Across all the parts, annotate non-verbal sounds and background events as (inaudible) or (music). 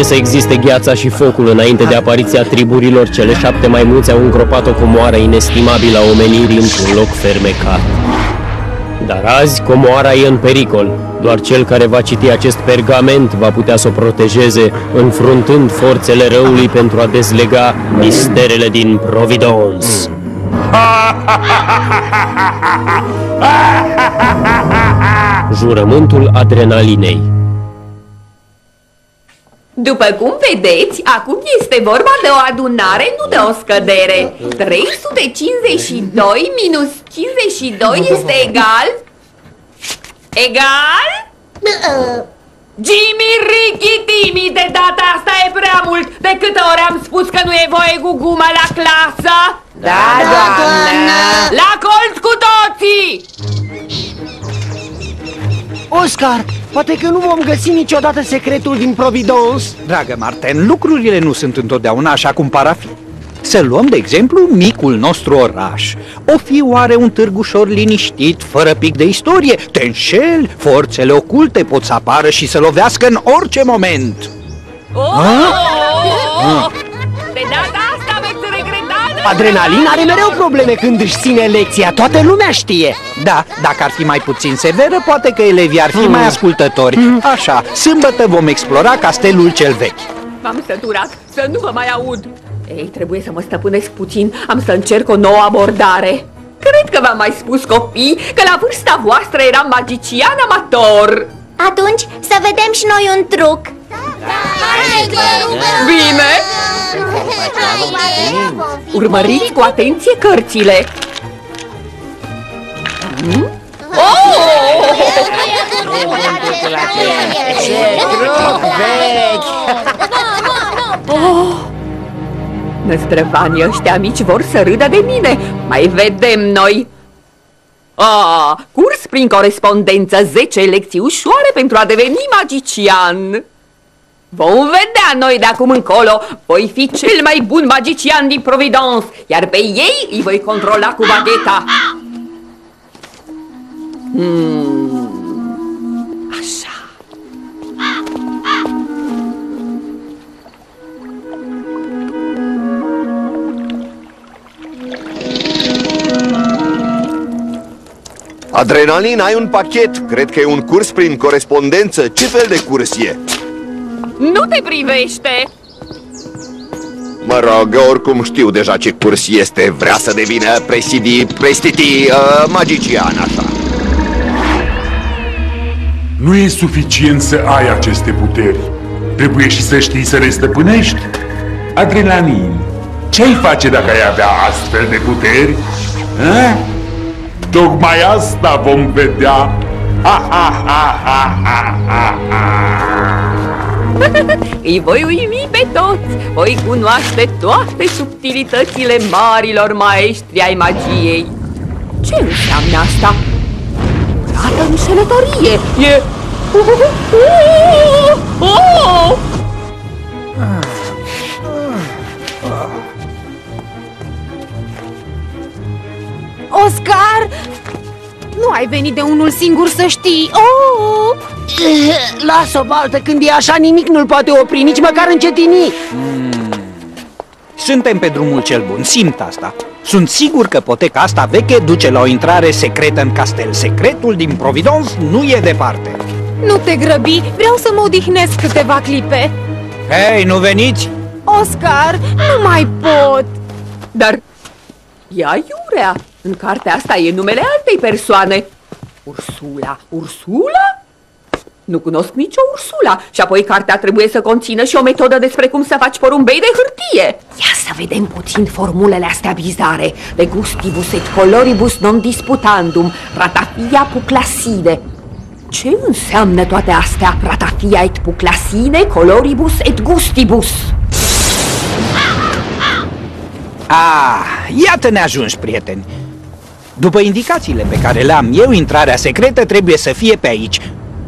Înainte să existe gheața și focul, înainte de apariția triburilor, cele șapte maimuțe au îngropat o comoară inestimabilă a omenirii într-un loc fermecat. Dar azi comoara e în pericol. Doar cel care va citi acest pergament va putea să o protejeze, înfruntând forțele răului pentru a dezlega misterele din Providence. (laughs) Jurământul adrenalinei După cum vedeți, acum este vorba de o adunare, nu de o scădere 352 minus 52 este egal Egal? Jimmy, Ricky, Timmy, de data asta e prea mult De câte ori am spus că nu e voie cu guma la clasă? Da, doamnă La colț cu toții! Oscar, poate că nu vom găsi niciodată secretul din Providence? Dragă Marten, lucrurile nu sunt întotdeauna așa cum par a fi. Să luăm, de exemplu, micul nostru oraș. O fi oare un târg ușor liniștit, fără pic de istorie? Te înșeli, forțele oculte pot să apară și să lovească în orice moment. Oh! De data asta veți regreta Adrenalina are mereu probleme când își ține lecția, toată lumea știe. Da, dacă ar fi mai puțin severă, poate că elevii ar fi mai ascultători. Așa, sâmbătă vom explora castelul cel vechi. M-am săturat să nu vă mai aud. Ei, trebuie să mă stăpânesc puțin. Am să încerc o nouă abordare. Cred că v-am mai spus, copii, că la vârsta voastră eram magician amator. Atunci să vedem și noi un truc. Bine! Urmăriți cu atenție cărțile Hmm? Oh! Oh! Năzdrăvanii ăștia mici vor să râdă de mine Mai vedem noi Ah, curs prin corespondență 10 lecții ușoare pentru a deveni magician Vom vedea noi de acum încolo Voi fi cel mai bun magician din Providence Iar pe ei îi voi controla cu bagheta hmm. Așa Adrenalin, ai un pachet. Cred că e un curs prin corespondență. Ce fel de curs e? Nu te privește Mă rog, oricum știu deja ce curs este. Vrea să devină presidi, prestiti, uh, magician, așa. Nu e suficient să ai aceste puteri. Trebuie și să știi să le stăpânești. Adrenalin, ce-ai face dacă ai avea astfel de puteri? Ha? Tocmai asta vom vedea. Ha, ha, ha, ha, ha, ha, ha. Îi voi uimi pe toți Voi cunoaște toate subtilitățile marilor maestri ai magiei Ce înseamnă asta? Arată înșelătorie E... Oh! Oh! Oscar! Nu ai venit de unul singur să știi oh! Eh, (laughs) Lasă-o, baltă, când e așa nimic nu-l poate opri, nici măcar încetini Suntem pe drumul cel bun, simt asta. Sunt sigur că poteca asta veche duce la o intrare secretă în castel. Secretul din Providence nu e departe. Nu te grăbi, vreau să mă odihnesc câteva clipe Hei, nu veniți? Oscar, nu mai pot Dar ea iurea În cartea asta e numele altei persoane. Ursula? Ursula? Nu cunosc nicio Ursula. Și apoi cartea trebuie să conțină și o metodă despre cum să faci porumbei de hârtie. Ia să vedem puțin formulele astea bizare. De gustibus et coloribus non disputandum Ratafia puclaside Ce înseamnă toate astea? Ratafia et puclasine, coloribus et gustibus. Ah, iată ne ajungi, prieteni. După indicațiile pe care le am eu, intrarea secretă trebuie să fie pe aici.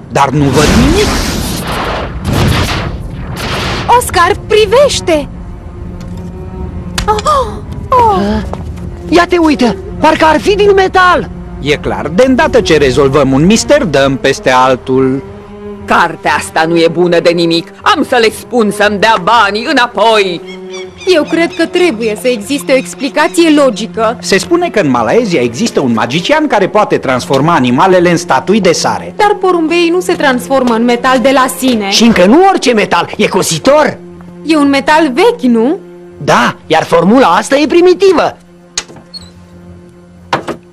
Dar nu văd nimic. Oscar, privește! Oh, oh. Ia te uită, parcă ar fi din metal E clar, de îndată ce rezolvăm un mister, dăm peste altul. Cartea asta nu e bună de nimic. Am să le spun să-mi dea banii înapoi. Eu cred că trebuie să existe o explicație logică. Se spune că în Malaezia există un magician care poate transforma animalele în statui de sare. Dar porumbeii nu se transformă în metal de la sine. Și încă nu orice metal, e cositor E un metal vechi, nu? Da, iar formula asta e primitivă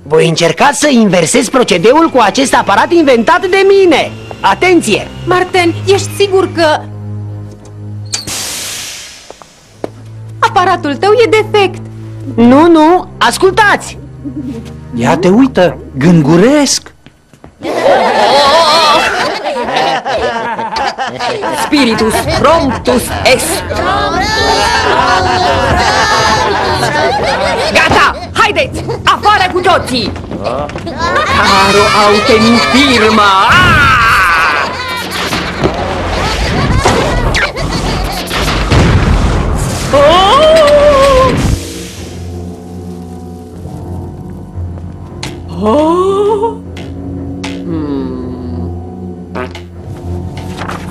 Voi încerca să inversez procedeul cu acest aparat inventat de mine Atenție! Marten, ești sigur că... Aparatul tău e defect. Nu, nu, ascultați! Ia te uită, gânguresc! Spiritus promptus est. Gata! Haideți! Afară cu toții! Caro autem firma! Ah! Oh!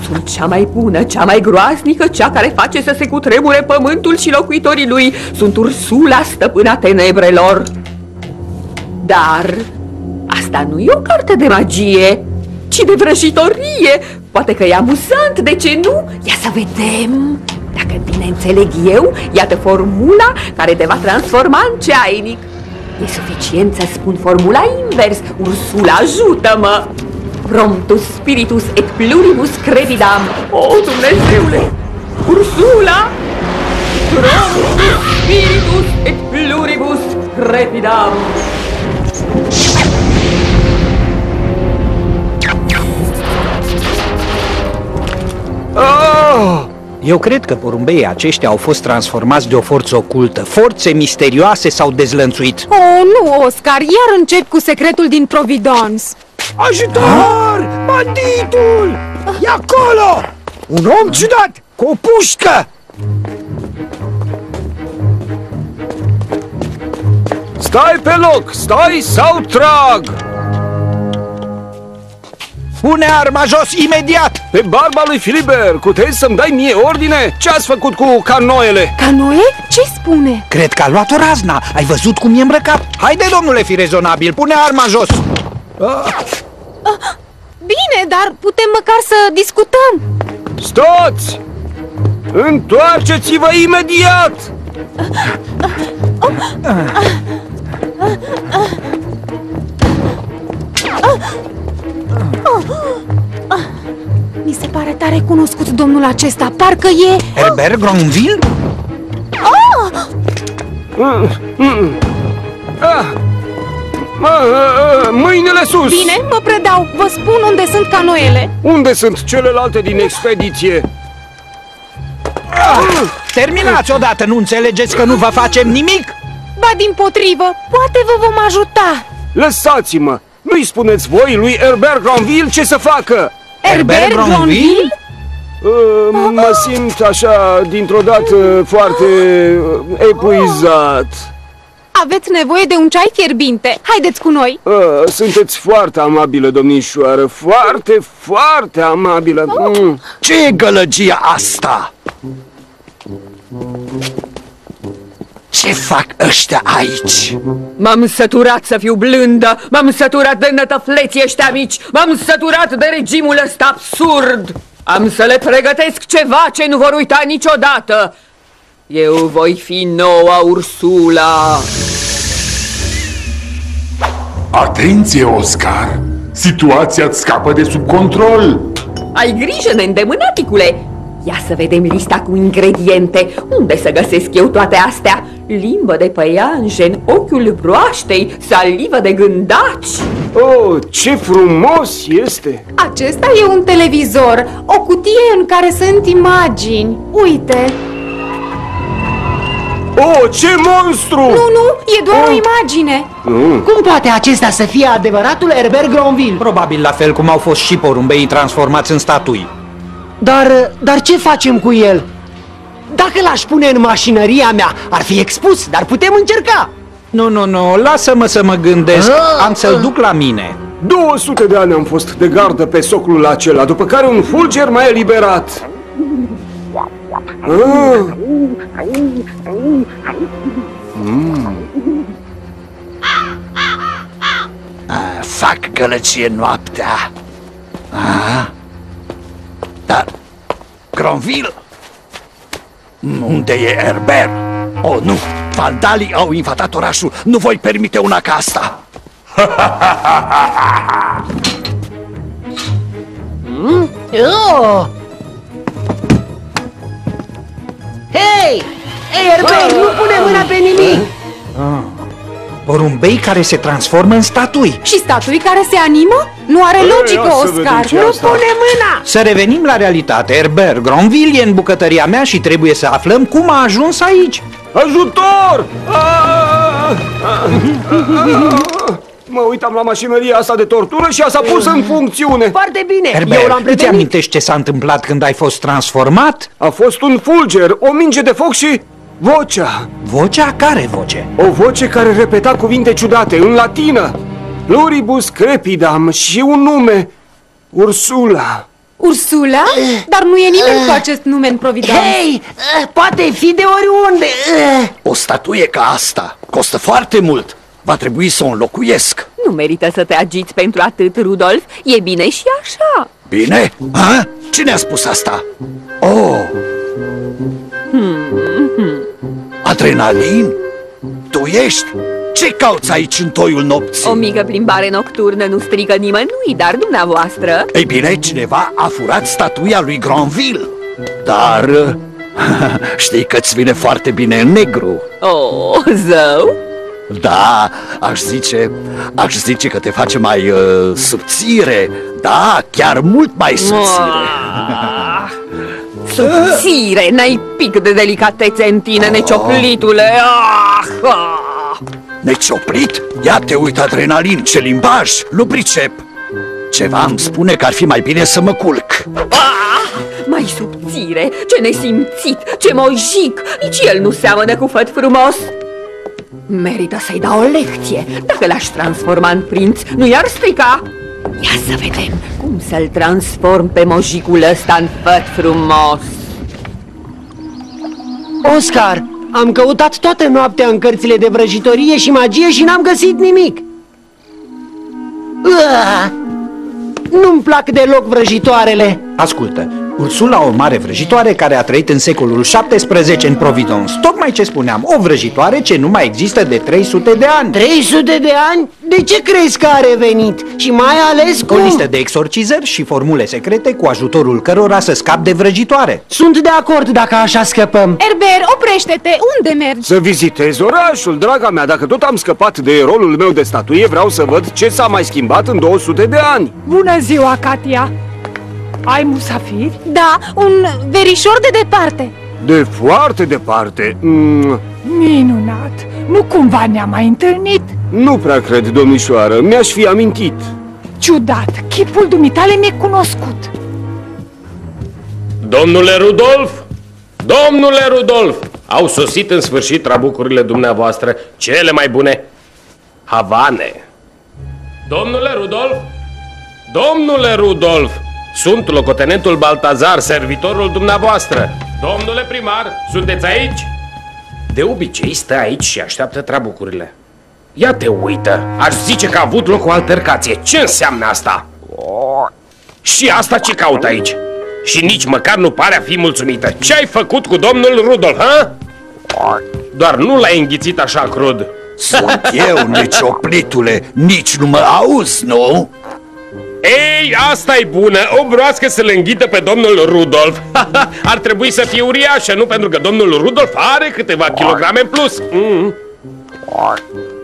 Sunt cea mai bună, cea mai groaznică, cea care face să se cutremure pământul și locuitorii lui. Sunt Ursula, stăpâna tenebrelor. Dar asta nu e o carte de magie, ci de vrăjitorie. Poate că e amuzant, de ce nu? Ia să vedem. Dacă bine înțeleg eu, iată formula care te va transforma în ceainic. E sufficienza spun formula invers. Ursula, ajută-mă! Promptus spiritus et pluribus credidam. O, oh, Dumnezeule! Ursula! Promptus spiritus et pluribus credidam. Oh! Eu cred că porumbeii aceștia au fost transformați de o forță ocultă. Forțe misterioase s-au dezlănțuit. Oh, nu, Oscar, iar încep cu secretul din Providence. Ajutor! Banditul! E acolo! Un om ciudat, cu o pușcă! Stai pe loc! Stai sau trag! Pune arma jos imediat! Pe barba lui Filiber, puteți să-mi dai mie ordine? Ce ați făcut cu canoele? Canoe? Ce spune? Cred că a luat-o razna. Ai văzut cum e îmbrăcat? Haide, domnule, fi rezonabil, pune arma jos! Bine, dar putem măcar să discutăm. Stați! Întoarceți-vă imediat! Mi se pare tare cunoscut domnul acesta, parcă e... Herbert Gronville? Ah! Mă, uh, Mâinile sus! Bine, mă predau, vă spun unde sunt canoele. Unde sunt celelalte din expediție? Terminați odată, nu înțelegeți că nu vă facem nimic? Ba din potrivă, poate vă vom ajuta. Lăsați-mă! Nu-i spuneți voi lui Herbert Granville ce să facă! Herbert Gronville? Uh, Mă simt așa, dintr-o dată, foarte uh, epuizat. Aveți nevoie de un ceai fierbinte. Haideți cu noi. Uh, Sunteți foarte amabilă, domnișoară, foarte, foarte amabilă. Mm. Ce e gălăgia asta? Ce fac ăștia aici? M-am săturat să fiu blândă, m-am săturat de nătăfleții ăștia mici, m-am săturat de regimul ăsta absurd. Am să le pregătesc ceva ce nu vor uita niciodată. Eu voi fi noua Ursula. Atenție, Oscar! Situația îți scapă de sub control! Ai grijă, neîndemânaticule! Ia să vedem lista cu ingrediente. Unde să găsesc eu toate astea? Limbă de păianjen, ochiul broaștei, salivă de gândaci. Oh, ce frumos este! Acesta e un televizor, o cutie în care sunt imagini. Uite. Oh, ce monstru! Nu, nu, e doar o imagine. Cum poate acesta să fie adevăratul Herbert Gronville? Probabil la fel cum au fost și porumbeii transformați în statui. Dar, dar ce facem cu el? Dacă l-aș pune în mașinăria mea, ar fi expus, dar putem încerca Nu, nu, nu, lasă-mă să mă gândesc. Ah, Am să-l ah. duc la mine. 200 de ani am fost de gardă pe soclul acela, după care un fulger m-a eliberat. Ah. Ah, fac gălăcie noaptea. Ah. Dar, Gronville? Unde e Herbert? Oh, nu! Vandalii au invadat orașul! Nu voi permite una ca asta! (laughs) Oh! Hei! Ei, Herbert, nu pune mâna pe nimic! Porumbei care se transformă în statui. Și statui care se animă? Nu are Ei, logică, ia să vedem Oscar. ce Nu asta. pune mâna! Să revenim la realitate. Herbert Gronville e în bucătăria mea și trebuie să aflăm cum a ajuns aici. Ajutor! Ah! Mă uitam la mașinăria asta de tortură și ea s-a pus în funcțiune. Foarte bine! Herbert, Eu l-am îți prevenit! amintești ce s-a întâmplat când ai fost transformat? A fost un fulger, o minge de foc și vocea. Vocea? Care voce? O voce care repeta cuvinte ciudate, în latină. Pluribus crepidam și un nume, Ursula. Ursula? Dar nu e nimeni cu acest nume în Providence. Hei! eh, Poate fi de oriunde! eh. O statuie ca asta costă foarte mult. Va trebui să o înlocuiesc. Nu merită să te agiți pentru atât, Rudolf. E bine și așa. Bine? A? Cine a spus asta? Oh! Adrenalin? Tu ești? Ce cauți aici în toiul nopții? O mică plimbare nocturnă nu strică nimănui, dar dumneavoastră... Ei bine, cineva a furat statuia lui Granville. Dar (laughs) știi că-ți vine foarte bine în negru. Oh, zău? Da, aș zice, aș zice că te face mai uh, subțire. Da, chiar mult mai subțire. (laughs) Ah, Subțire, n-ai pic de delicatețe în tine, necioplitule! Ah, ah. Necioplit? Ia te uit, adrenalin, ce limbaj, nu pricep. Ceva îmi spune că ar fi mai bine să mă culc. Ah, mai subțire, ce nesimțit, ce mojic, nici el nu seamănă cu făt frumos. Merită să-i dau o lecție. Dacă l-aș transforma în prinț, nu i-ar strica? Ia să vedem cum să-l transform pe mojicul ăsta în făt frumos. Oscar, am căutat toată noaptea în cărțile de vrăjitorie și magie și n-am găsit nimic. Uah! Nu-mi plac deloc vrăjitoarele. Ascultă, Ursula, o mare vrăjitoare care a trăit în secolul 17 în Providence. Tocmai ce spuneam, o vrăjitoare ce nu mai există de 300 de ani. 300 de ani? De ce crezi că a revenit? Și mai ales O cum? listă de exorcizări și formule secrete cu ajutorul cărora să scap de vrăjitoare. Sunt de acord dacă așa scăpăm. Herbert, oprește-te! Unde mergi? Să vizitez orașul, draga mea, dacă tot am scăpat de rolul meu de statuie, vreau să văd ce s-a mai schimbat în 200 de ani. Bună ziua, Katia! Ai musafiri? Da, un verișor de departe. De foarte departe. Mm, Minunat! Nu cumva ne-am mai întâlnit? nu prea cred, domnișoară, mi-aș fi amintit. Ciudat, chipul dumitale mi-e cunoscut. Domnule Rudolf! Domnule Rudolf! Au sosit în sfârșit trabucurile dumneavoastră, cele mai bune havane. Domnule Rudolf! Domnule Rudolf! Sunt locotenentul Baltazar, servitorul dumneavoastră. Domnule primar, sunteți aici? De obicei stă aici și așteaptă trabucurile. Ia te uită, aș zice că a avut loc o altercație. Ce înseamnă asta? Și asta ce caut aici? Și nici măcar nu pare a fi mulțumită. Ce ai făcut cu domnul Rudolf, ha? Doar nu l-ai înghițit așa crud. Sunt eu, necioplitule, nici nu mă auzi, nu? Ei, asta e bună! O broască să-l înghită pe domnul Rudolf. (laughs) Ar trebui să fie uriașă, nu? Pentru că domnul Rudolf are câteva kilograme în plus. Mm.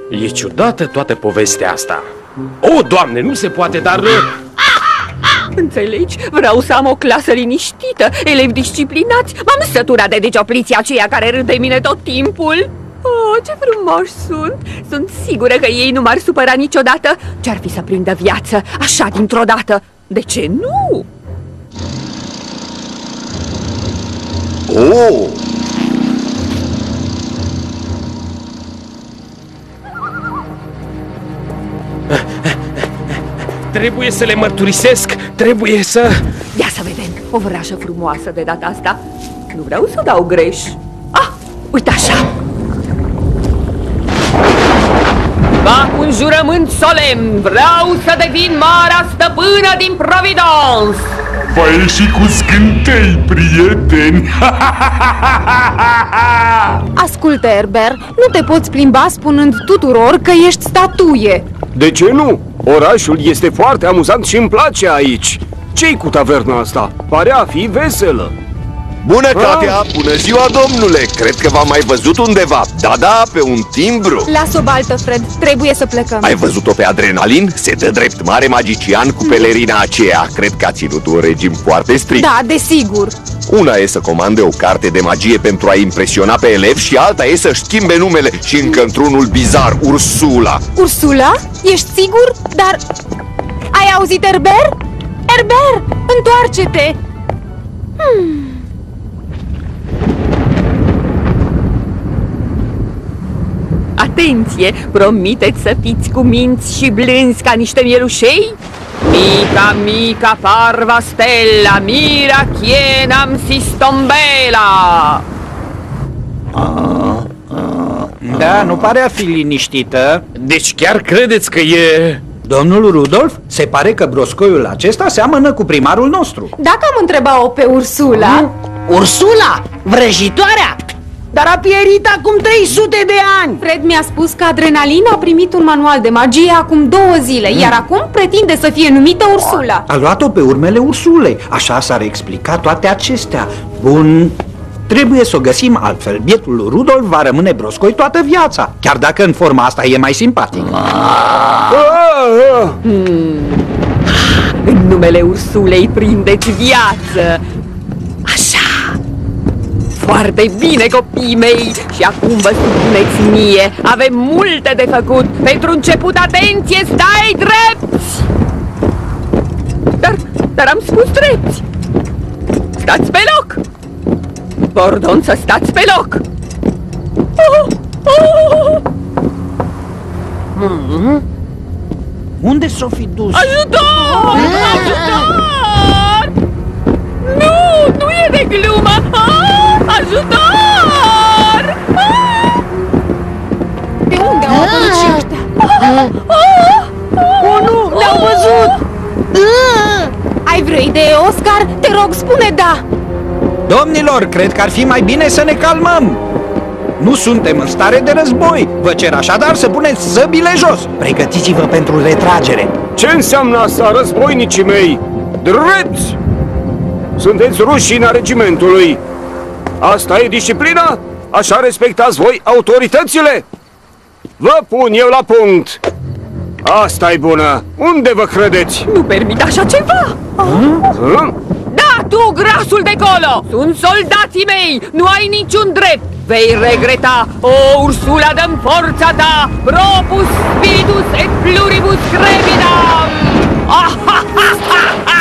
E ciudată toată povestea asta. O, doamne, nu se poate, dar... Înțelegi? Vreau să am o clasă liniștită, elevi disciplinați. M-am săturat de diciopliții aceia care râd de mine tot timpul. Oh, ce frumoși sunt! Sunt sigură că ei nu m-ar supăra niciodată. Ce-ar fi să prindă viață, așa dintr-o dată? De ce nu? Oh! Trebuie să le mărturisesc, trebuie să... Ia să vedem, o vrajă frumoasă de data asta. Nu vreau să dau greș. Ah, uite așa. Fac un jurământ solemn, vreau să devin marea stăpână din Providence. Va ieși cu scântei, prieteni! (laughs) Ascultă, Erber, nu te poți plimba spunând tuturor că ești statuie. De ce nu? Orașul este foarte amuzant și îmi place aici. Ce-i cu taverna asta? Pare a fi veselă. Bună, Katia! Bună ziua, domnule! Cred că v-am mai văzut undeva. Da, da, pe un timbru. Las-o baltă, Fred, trebuie să plecăm. Ai văzut-o pe adrenalin? Se dă drept mare magician cu pelerina aceea. Cred că a ținut un regim foarte strict. Da, desigur. Una e să comande o carte de magie pentru a impresiona pe elevi și alta e să-și schimbe numele și încă într-unul bizar, Ursula. Ursula? Ești sigur? Dar... Ai auzit, Erber? Erber, întoarce-te! Hmm. Atenție! Promiteți să fiți cu minți și blânzi ca niște mielușei? Mica, mica parva stella, mira chienam sistombela! Da, nu pare a fi liniștită. Deci chiar credeți că e... Domnul Rudolf, se pare că broscoiul acesta seamănă cu primarul nostru. Dacă am întrebat-o pe Ursula... Ursula, vrăjitoarea! Dar a pierit acum 300 de ani! Fred mi-a spus că Adrenalin a primit un manual de magie acum două zile, iar acum pretinde să fie numită Ursula. A luat-o pe urmele Ursulei, așa s-ar explica toate acestea. Bun, trebuie să o găsim altfel. Bietul Rudolf va rămâne broscoi toată viața, chiar dacă în forma asta e mai simpatic. În numele Ursulei prindeți viață! Așa! Foarte bine, copiii mei! Și acum vă supuneți mie! Avem multe de făcut! Pentru început, atenție, stai drepți! Dar, dar am spus drepți! Stați pe loc! Pardon să stați pe loc! Oh, oh, Hmm? Unde s-o fi dus? Ajutor! Ajutor! Ai vreo idee, Oscar? Te rog, spune da! Domnilor, cred că ar fi mai bine să ne calmăm. Nu suntem în stare de război. Vă cer așadar să puneți săbile jos. Pregătiți-vă pentru retragere. Ce înseamnă asta, războinicii mei? Drepți! Sunteți rușina regimentului. Asta e disciplina? Așa respectați voi autoritățile? Vă pun eu la punct. asta e bună. Unde vă credeți? Nu permit așa ceva! Hă? Da, tu, grasul de colo! Sunt soldații mei! Nu ai niciun drept! Vei regreta! O, Ursula, dăm forța ta! Propus spiritus et pluribus crepidam! Ah, ha, ha, ha, ha, ha, ha!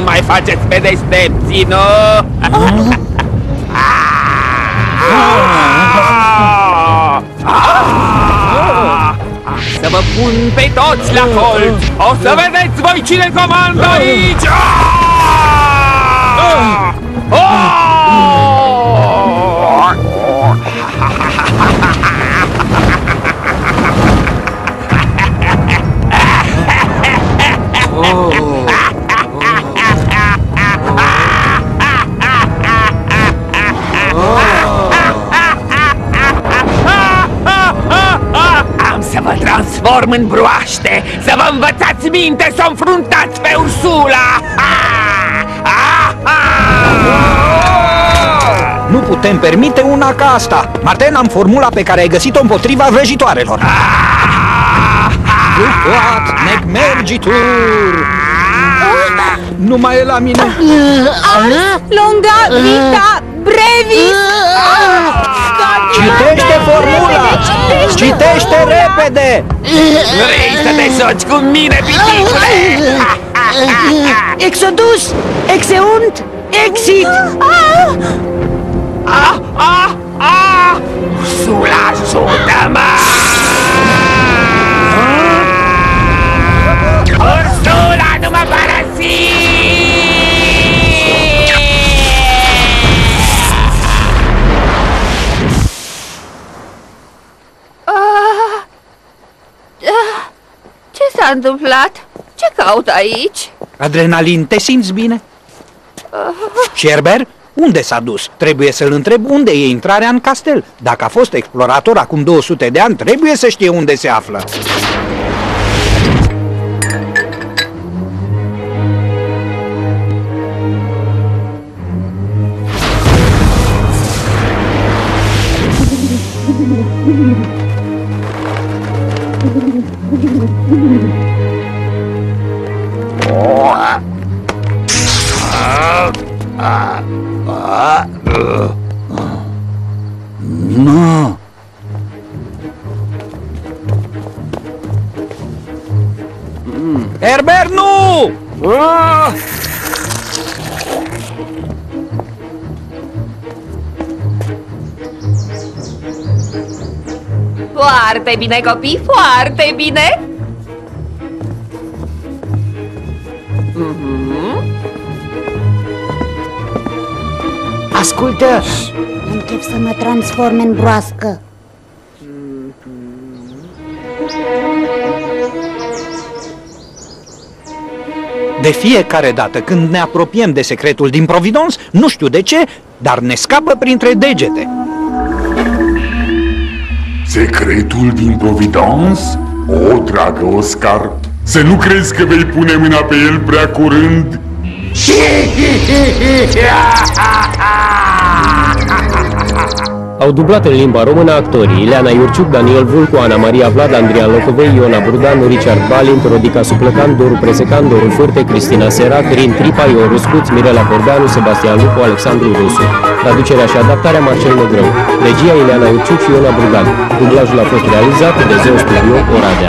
Nu mai faceți pe deștepții, nu? Să vă pun pe toți la colț! O să vedeți voi cine comandă aici! Ah! Transform în broaște, să vă învățați minte să o înfruntați pe Ursula! Nu putem permite una ca asta. Marten, am formula pe care ai găsit-o împotriva vrăjitoarelor. Fluctuat, nec mergitur! Nu mai e la mine. Longa, vita, Brevis! Citește formula! Citește repede! Vrei să te joci cu mine, piticule? Exodus! Exeunt! Exit! Ah, ah, ah! Ursula, ajută-mă! S-a întâmplat? Ce caut aici? Adrenalin, te simți bine? Sherber, unde s-a dus? Trebuie să-l întreb unde e intrarea în castel. Dacă a fost explorator acum 200 de ani, trebuie să știe unde se află. Nu! Herbert, nu! Ah! Foarte bine, copii, foarte bine! Ascultă! Încep să mă transform în broască. De fiecare dată când ne apropiem de secretul din Providence, nu știu de ce, dar ne scapă printre degete. Secretul din Providence? O, dragă Oscar, să nu crezi că vei pune mâna pe el prea curând? (laughs) Au dublat în limba română actorii Ileana Iurciuc, Daniel Vulcu, Ana Maria Vlad, Andrian Locovei, Iona Brudan, Richard Balint, Rodica Suplăcan, Doru Presecan, Doru Furte, Cristina Serac, Rin Tripa, Ioru Scuț, Mirela Bordeanu, Sebastian Lupu, Alexandru Rusu. Traducerea și adaptarea Marcel Negrău. Regia Ileana Iurciuc și Iona Brudan. Dublajul a fost realizat de Zeu Studio Oradea.